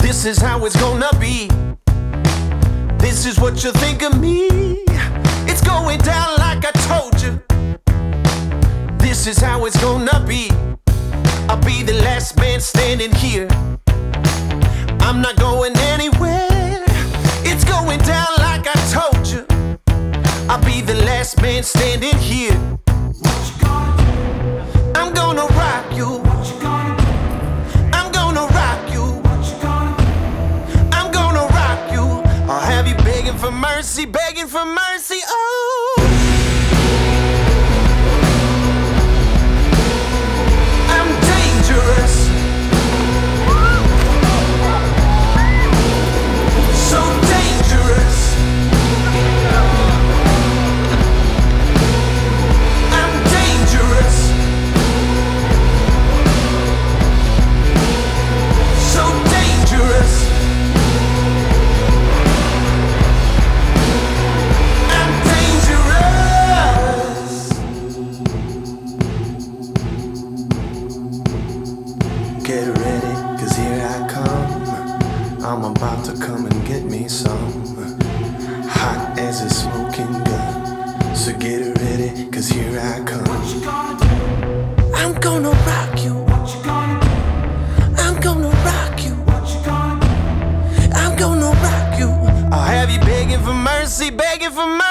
This is how it's gonna be. This is what you think of me. It's going down like I told you. This is how it's gonna be. I'll be the last man standing here. I'm not going anywhere. Going down like I told you. I'll be the last man standing here. I'm gonna rock you. I'm gonna rock you. I'm gonna rock you. I'll have you begging for mercy, begging for mercy. Oh. I'm about to come and get me some. Hot as a smoking gun. So get ready, cause here I come. What you gonna do? I'm gonna rock you. What you gonna do? I'm gonna rock you. What you gonna do? I'm gonna rock you. I'll have you begging for mercy, begging for mercy.